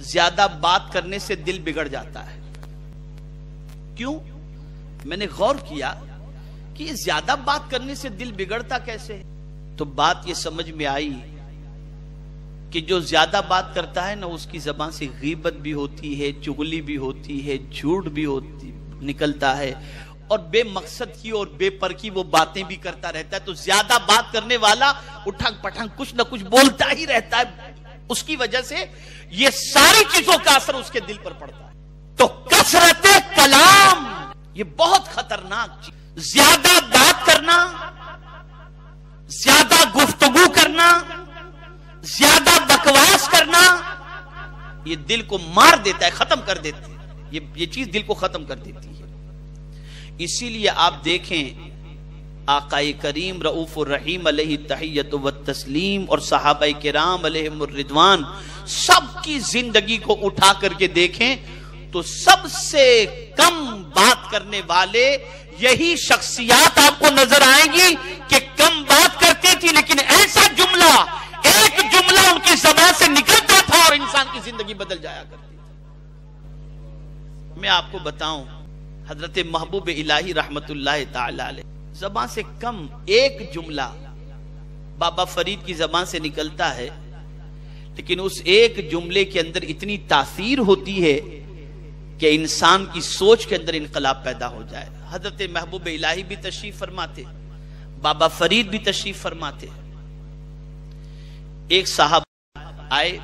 زیادہ بات کرنے سے دل بگڑ جاتا ہے۔ کیوں؟ میں نے غور کیا کہ یہ زیادہ بات کرنے سے دل بگڑتا کیسے تو بات یہ سمجھ میں آئی کہ جو زیادہ بات کرتا ہے نا، اس کی زبان سے غیبت بھی ہوتی ہے چگلی بھی ہوتی ہے، جھوٹ بھی ہوتی، نکلتا ہے۔ اور بے مقصد کی اور بے پر کی وہ باتیں بھی کرتا رہتا ہے۔ تو زیادہ بات کرنے والا اٹھنگ پٹھنگ کچھ نہ کچھ بولتا ہی رہتا ہے۔ اس کی وجہ سے یہ ساری چیزوں کا اثر اس کے دل پر پڑتا ہے۔ تو کثرت کلام، یہ بہت خطرناک چیز۔ زیادہ بات کرنا، زیادہ گفتگو کرنا، زیادہ بکواس کرنا، یہ دل کو مار دیتا ہے، ختم کر دیتی ہے۔ یہ یہ چیز دل کو ختم کر دیتی ہے۔ اسی لیے آپ دیکھیں آقائے کریم رعوف الرحیم علیہ تحیت و تسلیم اور صحابہ کرام علیہ الردوان سب کی زندگی کو اٹھا کر کے دیکھیں تو سب سے کم بات کرنے والے یہی شخصیات آپ کو نظر آئیں گی کہ کم بات کرتی تھی لیکن ایسا جملہ، ایک جملہ ان کی زبان سے نکلتا تھا اور انسان کی زندگی بدل جایا کرتی تھی۔ میں آپ کو بتاؤں، حضرت محبوب الہی رحمت اللہ تعالی علیہ۔ زبان سے کم ایک جملہ بابا فرید کی زبان سے نکلتا ہے، لیکن اس ایک جملے کے اندر اتنی تاثیر ہوتی ہے کہ انسان کی سوچ کے اندر انقلاب پیدا ہو جائے۔ حضرت محبوب الہی بھی تشریف فرماتے، بابا فرید بھی تشریف فرماتے۔ ایک صاحب آئے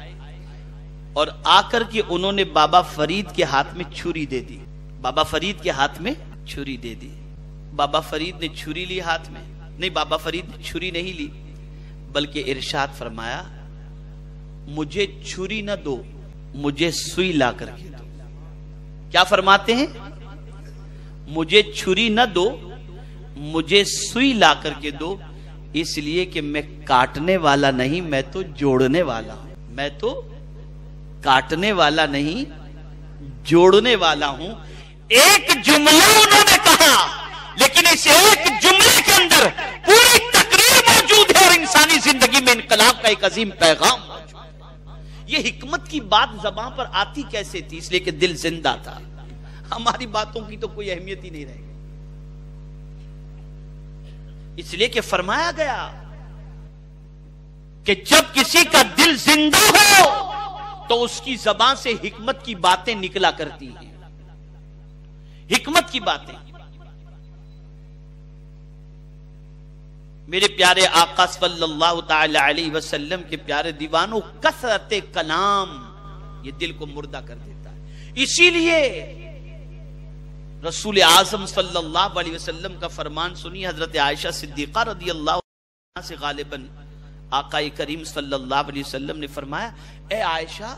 اور آ کر کے انہوں نے بابا فرید کے ہاتھ میں چھری دے دی۔ بابا فرید کے ہاتھ میں چھری دے دی۔ بابا فرید نے چھری لی ہاتھ میں۔ نہیں، بابا فرید نے چھری نہیں لی، بلکہ ارشاد فرمایا، مجھے چھری نہ دو، مجھے سوئی لا کر کے دو۔ کیا فرماتے ہیں؟ مجھے چھری نہ دو، مجھے سوئی لا کر کے دو، اس لیے کہ میں کاٹنے والا نہیں، میں تو جوڑنے والا ہوں۔ میں تو کاٹنے والا نہیں، جوڑنے والا ہوں۔ ایک جملہ انہوں نے کہا۔ لیکن اس ایک جملے کے اندر پوری تقریر موجود ہے اور انسانی زندگی میں انقلاب کا ایک عظیم پیغام موجود ہے۔ یہ حکمت کی بات زبان پر آتی کیسے تھی؟ اس لیے کہ دل زندہ تھا۔ ہماری باتوں کی تو کوئی اہمیت ہی نہیں رہے گی اس لیے کہ فرمایا گیا کہ جب کسی کا دل زندہ ہو تو اس کی زبان سے حکمت کی باتیں نکلا کرتی ہیں۔ حکمت کی باتیں۔ میرے پیارے آقا صلی اللہ تعالی علیہ وسلم کے پیارے دیوانوں، کثرت کلام یہ دل کو مردہ کر دیتا ہے۔ اسی لیے رسول اعظم صلی اللہ علیہ وسلم کا فرمان سنی، حضرت عائشہ صدیقہ رضی اللہ عنہ سے غالباً آقا کریم صلی اللہ علیہ وسلم نے فرمایا، اے عائشہ،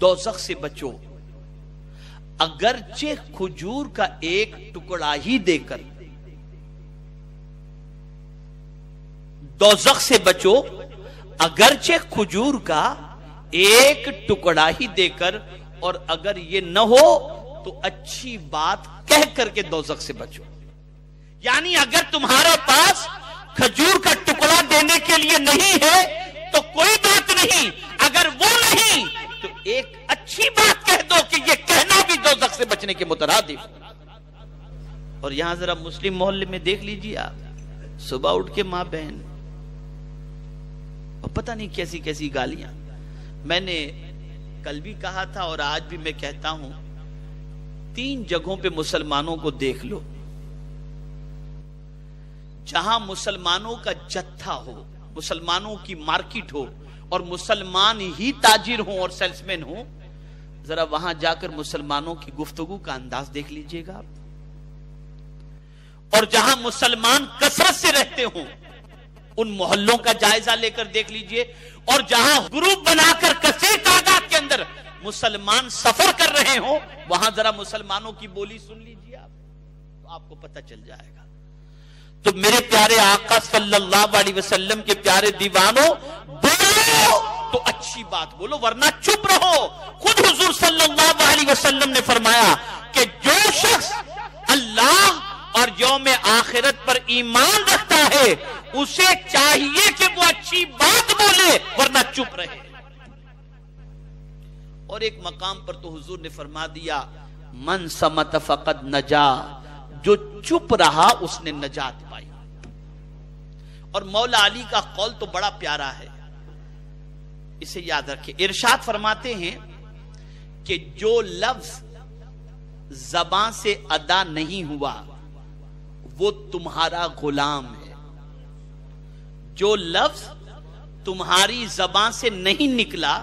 دوزخ سے بچو۔ اگرچہ کھجور کا ایک ٹکڑا ہی دے کر دوزخ سے بچو، اگرچہ کھجور کا ایک ٹکڑا ہی دے کر، اور اگر یہ نہ ہو تو اچھی بات کہہ کر کے دوزخ سے بچو۔ یعنی اگر تمہارے پاس کھجور کا ٹکڑا دینے کے لیے نہیں ہے، تو کوئی بات نہیں۔ اگر وہ نہیں، تو ایک اچھی بات کہہ دو کہ یہ کہنا بھی دوزخ سے بچنے کے مترادف۔ اور یہاں ذرا مسلم محلے میں دیکھ لیجیے آپ۔ صبح اٹھ کے ماں بہن اور پتہ نہیں کیسی کیسی گالیاں۔ میں نے کل بھی کہا تھا اور آج بھی میں کہتا ہوں، تین جگہوں پہ مسلمانوں کو دیکھ لو۔ جہاں مسلمانوں کا جتھا ہو، مسلمانوں کی مارکیٹ ہو اور مسلمان ہی تاجر ہوں اور سیلس مین ہوں، ذرا وہاں جا کر مسلمانوں کی گفتگو کا انداز دیکھ لیجیے گا آپ۔ اور جہاں مسلمان کثرت سے رہتے ہوں ان محلوں کا جائزہ لے کر دیکھ لیجیے۔ اور جہاں گروپ بنا کر کثیر تعداد کے اندر مسلمان سفر کر رہے ہوں، وہاں ذرا مسلمانوں کی بولی سن لیجیے آپ، تو آپ کو پتہ چل جائے گا۔ تو میرے پیارے آقا صلی اللہ علیہ وسلم کے پیارے دیوانوں، بولو تو اچھی بات بولو، ورنہ چپ رہو۔ خود حضور صلی اللہ علیہ وسلم نے فرمایا کہ جو شخص اللہ اور یوم آخرت پر ایمان رکھتا ہے اسے چاہیے کہ وہ اچھی بات بولے ورنہ چپ رہے۔ اور ایک مقام پر تو حضور نے فرما دیا، من سمت فقد نجا جو چپ رہا اس نے نجات پائی۔ اور مولا علی کا قول تو بڑا پیارا ہے۔ اسے یاد رکھے ارشاد فرماتے ہیں کہ جو لفظ زبان سے ادا نہیں ہوا، وہ تمہارا غلام ہے۔ جو لفظ تمہاری زبان سے نہیں نکلا،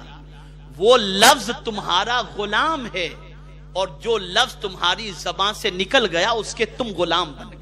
وہ لفظ تمہارا غلام ہے، اور جو لفظ تمہاری زبان سے نکل گیا، اس کے تم غلام بن گئے۔